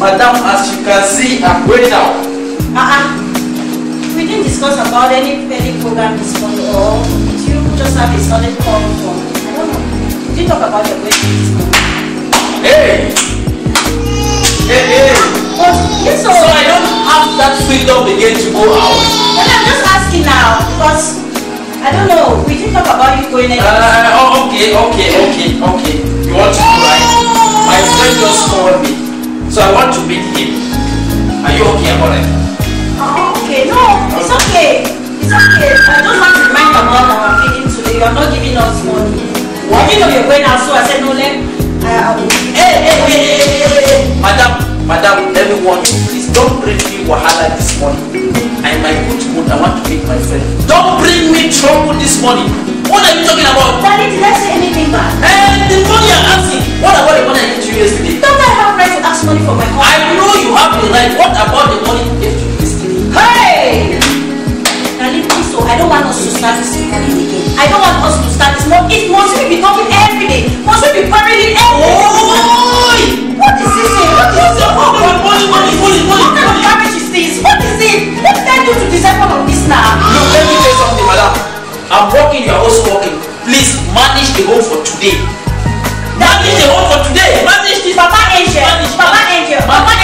Madam, as you can see, I'm going out. Uh-uh. We didn't discuss about any any program this morning or did you just have a solid call from I don't know. We didn't talk about your wedding this morning. Hey! Hey, hey! But yes, so, So I don't have that freedom again to go out. But I'm just asking now because I don't know. We didn't talk about you going anywhere. Uh, oh, okay, okay, okay, okay. You want to go right? My friend just called me. So I want to meet him. Are you okay about it? Oh, okay. No, it's okay. It's okay. I just want to remind you about our meeting today. You are not giving us money. I didn't know you're going out, so I said no. Let uh, I will give you. Hey, hey, hey, hey, hey, hey. Madam, madam, let me warn you. Please don't bring me wahala this morning. I'm my good mood. I want to meet my friend. Don't bring me trouble this morning. What are you talking about? Daddy, did I say anything bad? And the money you're asking. What about the money I gave you yesterday? Don't I have right to ask money for my car? I know you have the right. What about the money you gave to yesterday? Hey! Daddy, please, so I don't want us to start this morning again. I don't want us to start this morning. It must we be talking every day? Must we be quarreling every day? Oi! What is this? What is What's your problem? Money, money, money, money, What kind of garbage is this? What is it? What did I do to deserve all of this now? Look, let me tell you something, madam. I'm working, you're also working. Please manage the home for today. Manage the home for today. Manage the Papa Angel, Papa. Angel, Papa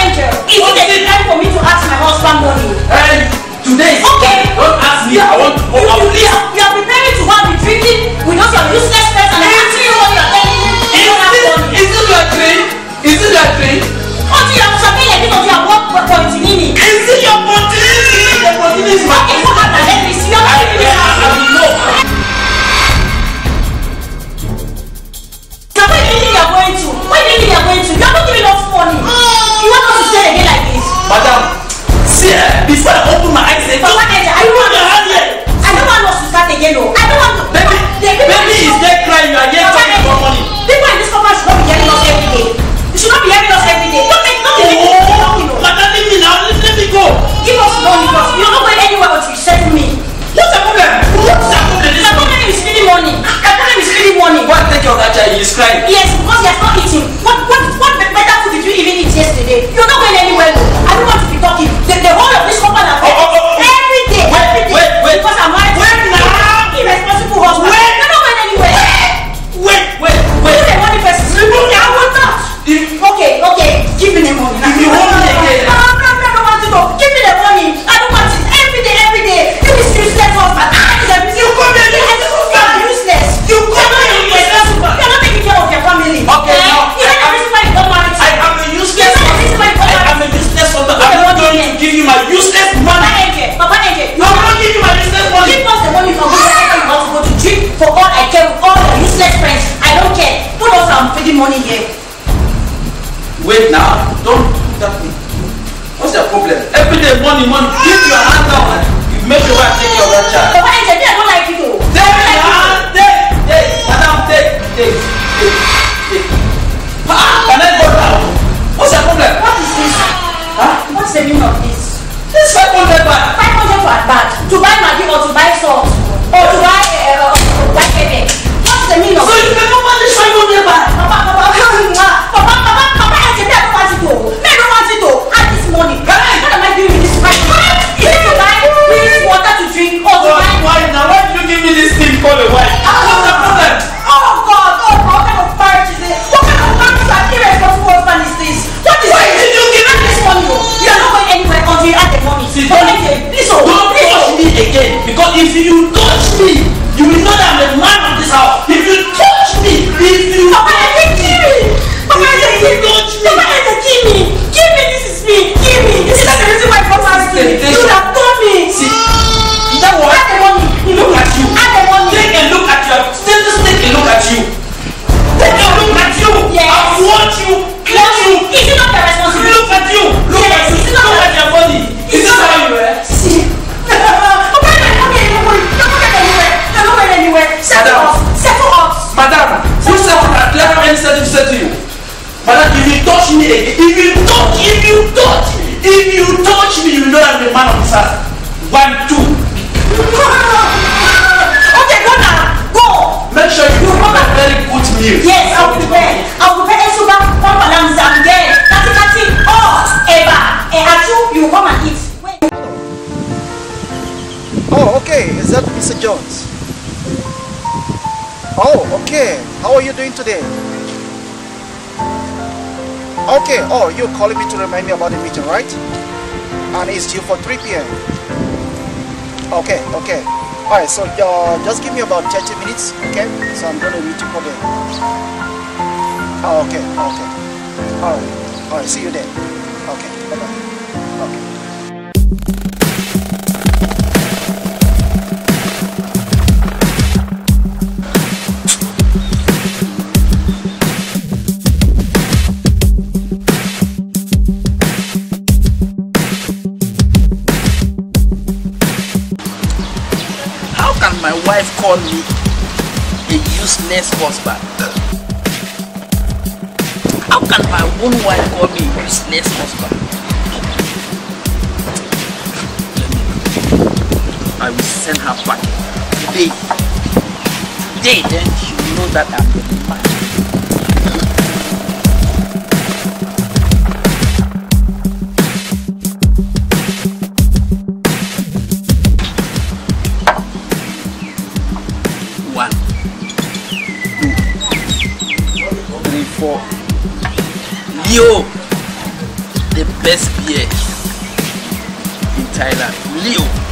money here. Wait now. Don't do that thing. What's your problem? Every day, money, money. Give your hand down and you make sure I take of that child. Papa I don't like though. Take your hand. Take, take. Madam, take, take, take, take. Ah, can I go now? What's your problem? What is this? Huh? What's the meaning of this? This 500 baht. 500 for a bag. To buy Maggi or to buy salt. Or to buy uh, uh, white pepper. What's the meaning of So you this? 摔过地板，爸爸、爸爸，我告诉你啊，爸爸、爸爸。Okay. Oh, you're calling me to remind me about the meeting, right? And it's due for 3 p.m. Okay, okay. Alright, so uh, just give me about 30 minutes, okay? So I'm going to meet you for there. Oh, okay, okay. Alright, alright, see you there. Okay, bye-bye. Call me a useless husband? How can my own wife call me a useless husband? I will send her back today. Today, then she will know that I'm the man. Leo, the best beer in Thailand. Leo.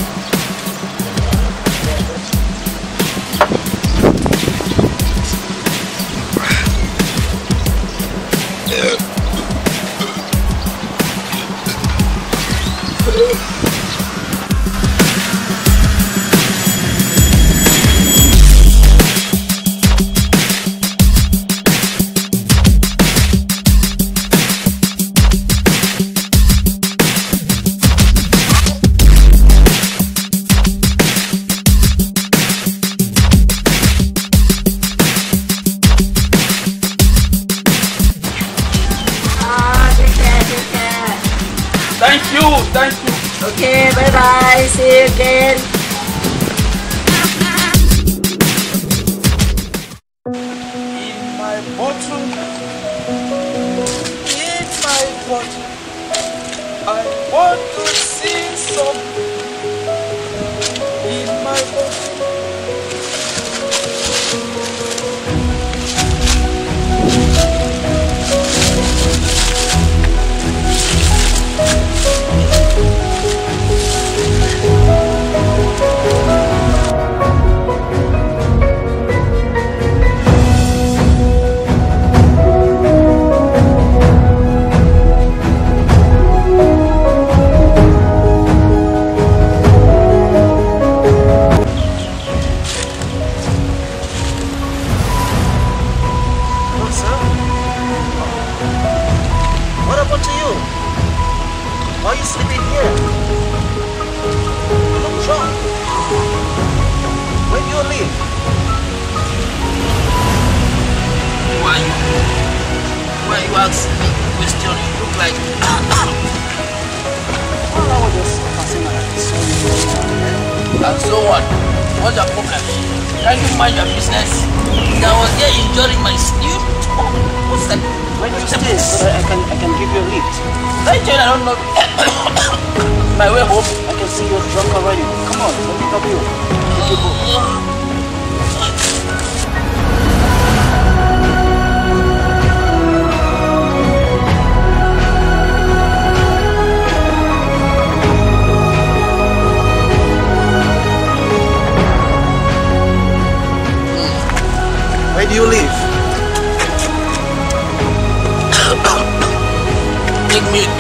Are you sleeping here? Look drunk. When you leave? Why you, why you ask me question? You look like Well, I was just passing you and so on. What's your problem? Can you mind your business? I was here enjoying my sleep. Oh, what's that? When do you stay I can I can give you a lift? I don't know my way home. I can see you're drunk already. Come on, let me help you.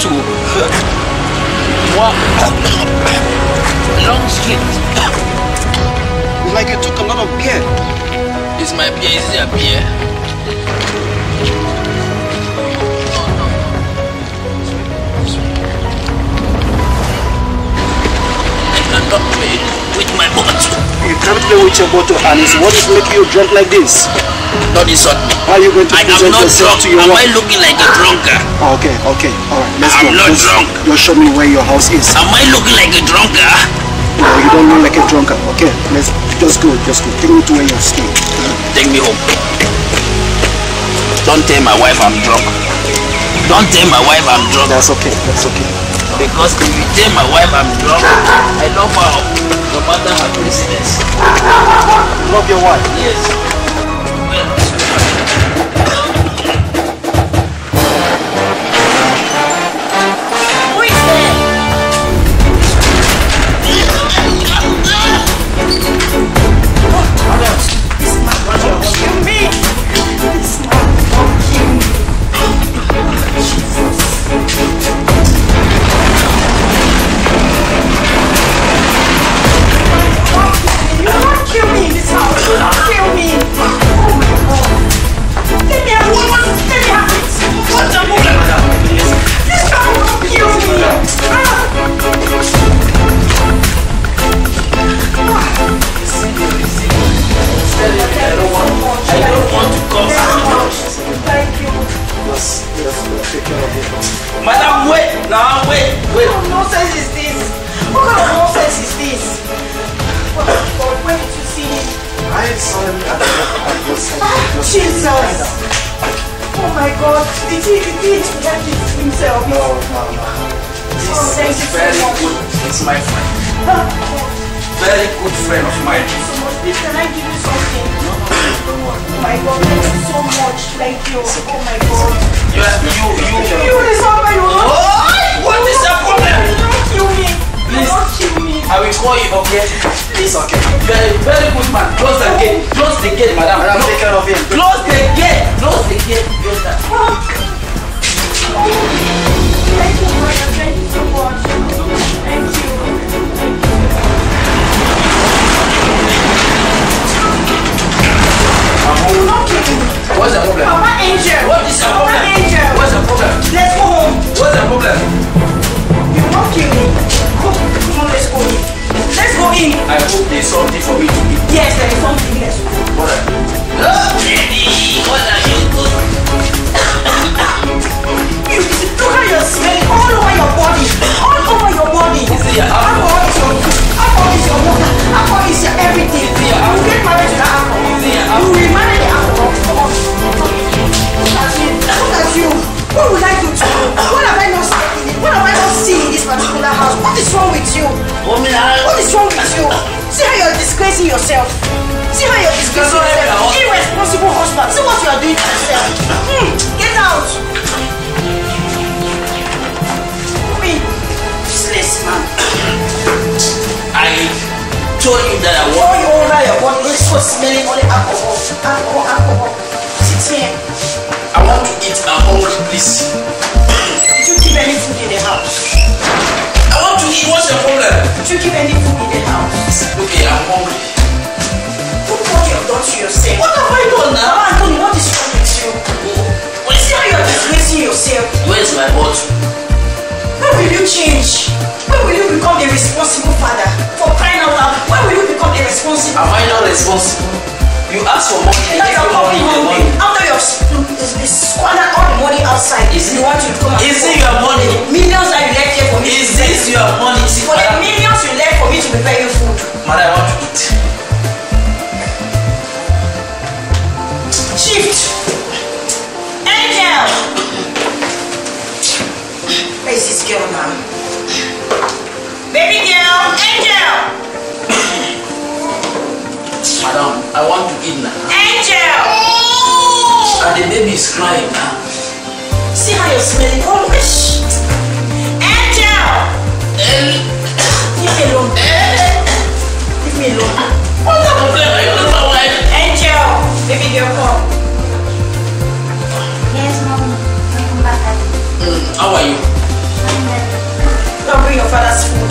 To walk long street. It's like you took a lot of beer. Is my beer? Is a beer? Eh? I cannot play with my bottle. You can't play with your bottle and it's what is making you drunk like this. Don't insult me. How are you going to I am present not yourself drunk. to your Am I looking like a drunkard? Ah, okay, okay, alright, let's I'm go. not just, drunk. Just show me where your house is. Am I looking like a drunkard? No, you don't look like a drunkard. Okay, let's just go, just go. Take me to where you're staying. Take me home. don't tell my wife I'm drunk. Don't tell my wife I'm drunk. That's okay. That's okay. Because if you tell my wife I'm drunk, I love her no matter her craziness. Love your wife. Yes. Well, will call you again. It's okay. You are a very good man. Close the gate. Close the gate, madam. Madam, Close- take care of him. Close the gate. Close the gate. Close that. Thank you, brother. Thank you so much. Thank you. Don't kill. What's the problem? Papa Angel. What is the problem? Papa? Angel. What's the problem? Let's go home. What's the problem? You won't kill me. Come, come on, let's go in. Let's go in. I hope there's something for me to eat. Yes, there is something. Let's. What are Look, Eddie, what are you doing? You look how you're smelling all over your body. All over your body. Is it your alcohol? Alcohol is your alcohol your water. Alcohol is your everything. Is it your You get married to that disgracing yourself. See how you're disgracing not yourself. Irresponsible husband. See what you are doing to yourself. Hmm. Get out. Me. Useless man. I told you that I want. All you over your body. You're so smelling only alcohol. Alcohol, alcohol. Sit here. I want to eat. I'm hungry, please. Did you keep any food in the house? I want to eat. What's the problem? Did you keep any food in the house? Okay, I'm hungry. Look what you have done to yourself. What have I done now? Anthony, what is wrong with you? Where's, See how you're disgracing yourself. where's my bottle? When will you change? When will you become a responsible father? For crying out loud, when will you become a responsible Am I not responsible? You ask for money. Now you're you coming The home money. after you've s- s- squandered all the money outside. Is you it- want to come and Is it your money? millions that you left here for me? Is this your money? For the millions you left for me to prepare you food? madam, I want to eat. Shift. Angel. Where is this girl now? Baby girl, Angel. Madam, I want to eat now. Angel. And the baby is crying now. See how you're smelling always. Angel. Eh, Leave me alone. Leave me alone. What's the problem? Are you not my wife? Angel. Baby girl, come. Yes, mommy. Welcome back. Mm, how are you? I'm Don't bring your father's food.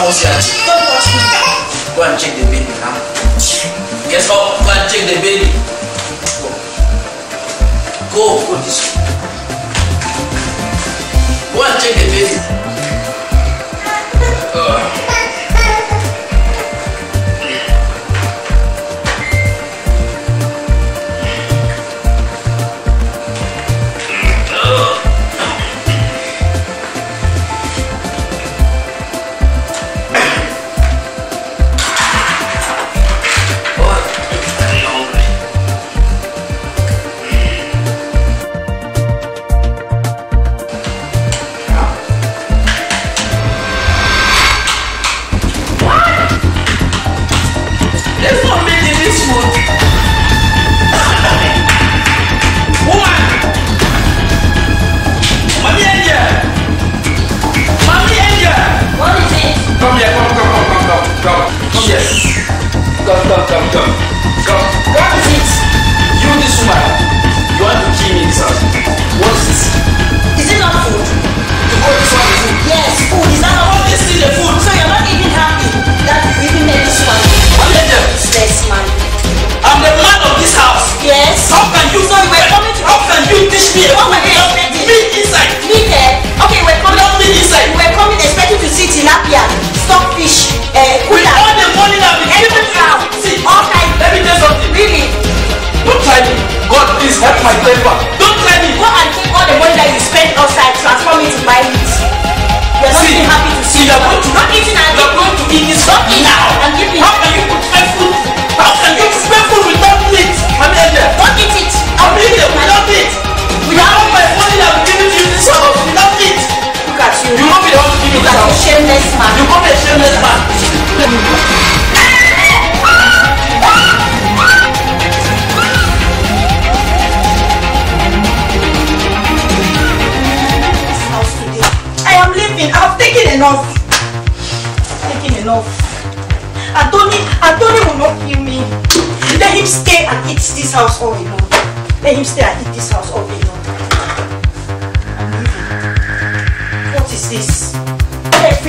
Tea? Don't baby now. Get baby. Go. Go this. Go the baby. I've taken enough. Taken enough. Anthony, Anthony will not kill me. Let him stay and eat this house all alone. Let him stay and eat this house all alone. What is this?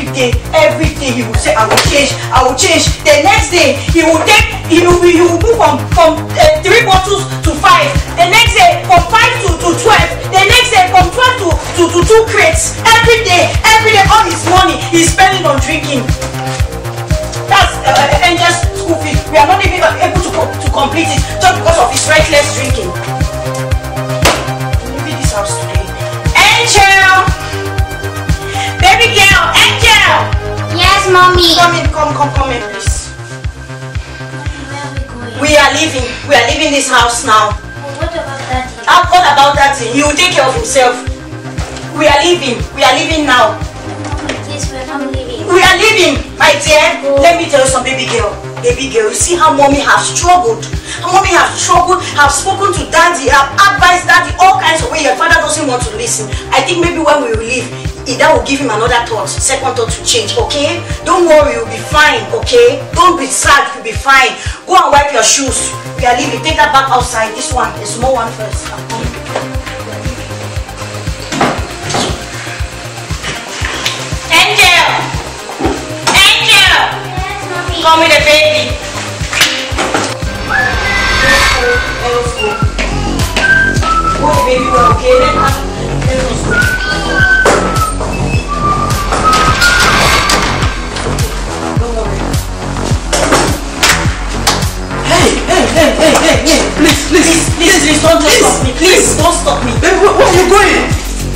Every day, every day he will say, I will change, I will change. The next day, he will take, he will, he will move from, from uh, three bottles to five. The next day, from five to, to twelve. The next day, from twelve to, to, to two crates. Every day, every day, all his money he's spending on drinking. That's uh, uh, Angel's school fee. We are not even able to, to complete it just because of his reckless drinking. Leaving this house today. Angel! Baby girl, Angel! Yes, mommy. Come in, come, come, come in, please. Where are we going? We are leaving. We are leaving this house now. What about daddy? Uh, what about that? He will take care of himself. We are leaving. We are leaving now. Mommy, please, we're not leaving. We are leaving, my dear. Let me tell you some baby girl. Baby girl, you see how mommy has struggled. How mommy has struggled, have spoken to daddy, have advised daddy all kinds of ways. Your father doesn't want to listen. I think maybe when we will leave, that will give him another thought, second thought to change, okay? Don't worry, you'll be fine, okay? Don't be sad, you'll be fine. Go and wipe your shoes. We are leaving. Take that back outside. This one, the small one first. Angel! Angel! Yes, mommy. Call me the baby. Please, don't just stop me. Please, don't stop me. Baby, where, where are you going?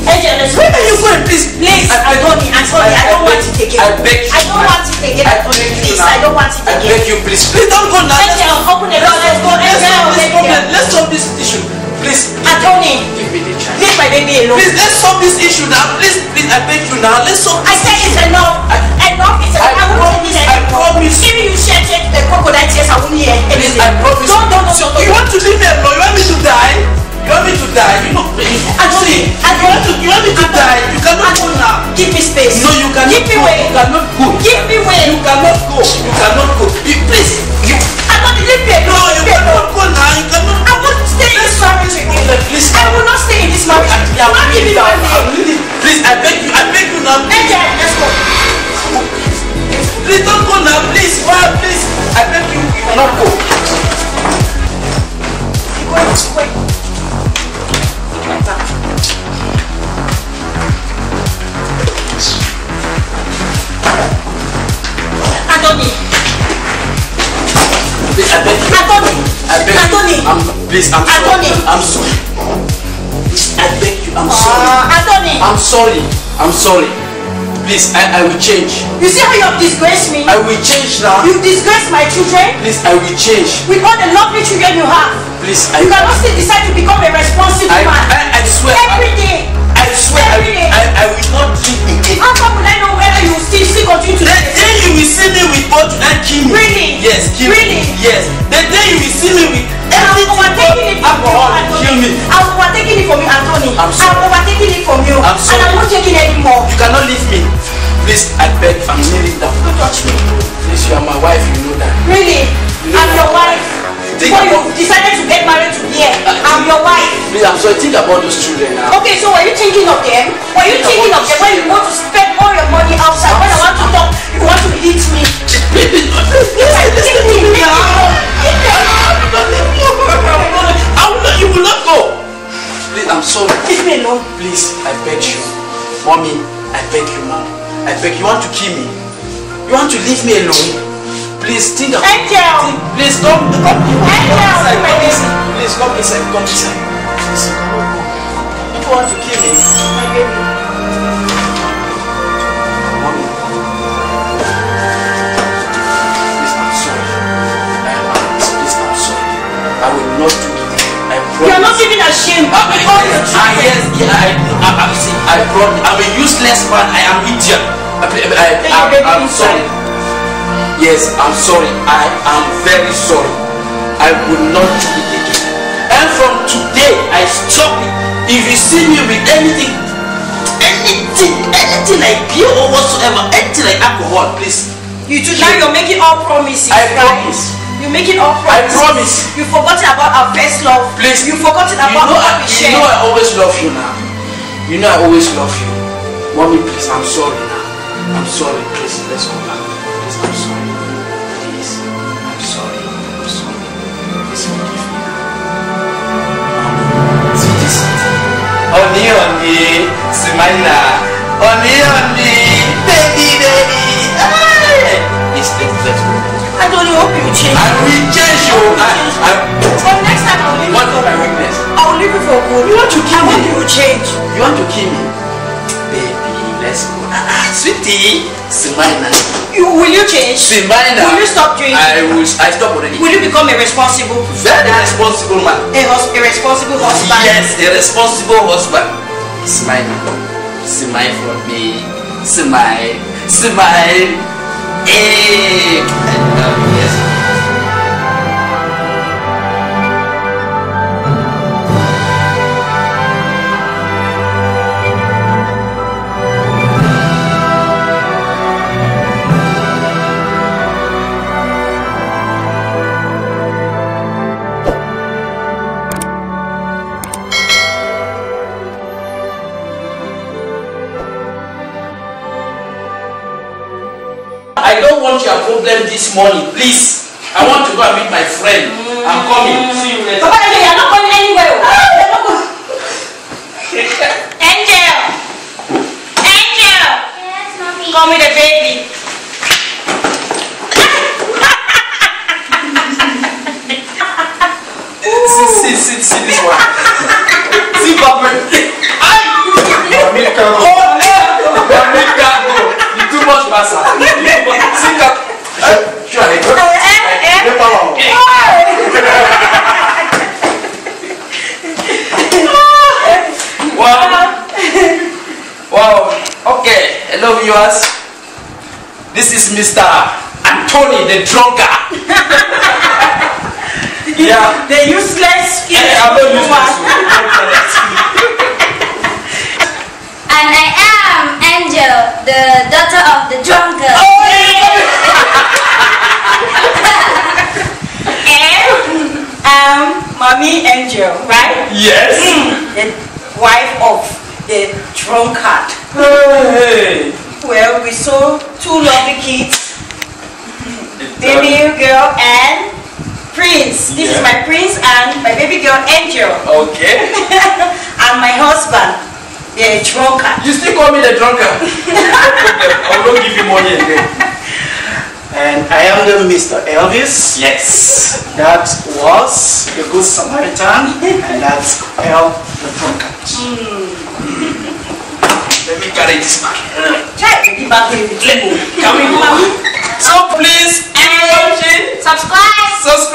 Let's go. Where are you going? Please, Please, I beg Anthony, Anthony, I don't want it again. I beg you. I don't want it again, I beg you Please, now. I don't want it I again. beg you, please. Please don't go now. Angel, open the door. Let's go. Let's Angel, solve this baby problem. girl. Let's solve this issue. Please, Anthony, give me the chance. leave my baby alone. Please, let's solve this issue now. Please, please, I beg you now. Let's solve I said it's enough. Is enough. I I won't promise, I promise. Even you shed shed the crocodile tears, I won't hear anything. I promise. Don't, don't, don't, don't. You want to leave me alone? You want me to die? You want me to die? You know, please. Anthony, See, you want to, you want me to die? You cannot go now. Give me space. No, you cannot Give me go. way. You cannot go. Give me way. You cannot go. You cannot cannot go. Wait. Anthony. Anthony, Anthony. I'm, please, I'm Anthony. sorry. I'm sorry. I beg you. I'm sorry. Uh, Anthony, I'm sorry. I'm sorry. Please, I, I will change. you see how you have disgraced me? I will change now. You've disgraced my children Please, I will change. with all the lovely children you have. Please, I You cannot still decide to become a responsible I, man. I, I swear. Every day. Swear I will, I, I will not drink again. How come will I know whether you still, still continue to The day you will see me with both that kill me. Really? Yes, kill Really? me. Yes. The day you will see me with everything overtaking it but you, alcohol, Anthony. kill me. I'm overtaking it from you, Anthony. I'm sorry. I'm overtaking it from you. I'm And sorry. I'm not taking it anymore. You cannot leave me. Please, I beg, I'm kneeling down. Don't touch me. Please, you are my wife, you know that. Really? know I'm your wife. Think Before you decided to get married to me, I'm your wife. Please, I'm sorry. Think about those children now. Okay, so were you thinking of them? Were you Think thinking of them when you want to spend all your money outside? When I want to talk, you want to hit me. Please, listen, listen to me now. You will not go. Please, I'm sorry. Leave me alone. Please, I beg you. Mommy, I beg you, mom. I beg you. want to kill me? You want to leave me alone? Please think about Angel. Think, please come, come, come inside, come inside. Please come inside, come inside. Please, you cannot go. Want to kill me? My baby. I am will not do it. I promise. You are not even ashamed Ah, of all your yes, yeah, I, I, I, see, I promise. I'm a useless man. I am idiot. I, I, I, I, I'm sorry. Yes, I'm sorry. I am very sorry. I will not do it again. And from today, I stop it. If you see me with anything, anything, anything like beer or whatsoever, anything like alcohol, please. You too, now you're making all promises. I right? promise. You're making all I promises. promise. You've forgotten about our first love. Please. You've forgotten You about what I, we you shared. know I always love you now. You know I always love you. Mommy, please, I'm sorry now. I'm sorry. Please, let's go back. Honey, honey, Simana. Honey, honey, baby, baby. Hey. Let's, let's go. I don't hope you change. I will change you. I, I, But next time I'll leave what for my weakness? I'll leave you for good. You want to kill I want me? you to change. You want to kill me? Let's go. Ah, ah, sweetie. Simina. You will you change? Simina. Will you stop drinking? I will. I stop already. Will you become a responsible Very responsible man. A, hus- a responsible husband? Yes, a responsible husband. Smile. Smile for me. Smile. Smile. Hey. I love you. Yes. Problem this morning, please. I want to go and meet my friend. I'm coming. See you later. Daughter of the drunkard. And um, mommy Angel, right? Yes. The wife of the drunkard. Hey. Well, we saw two lovely kids, baby girl and prince. This is my prince and my baby girl Angel, Okay. and my husband, the drunkard. You still call me the drunkard? I will not give you money again. And I am the Mr. Elvis. Yes. That was the Good Samaritan, and that's El the drunkard. Hmm. Let me carry this back. Try to give back to the table. Can we go? So please, keep watching, Subscribe. subscribe, Share and like.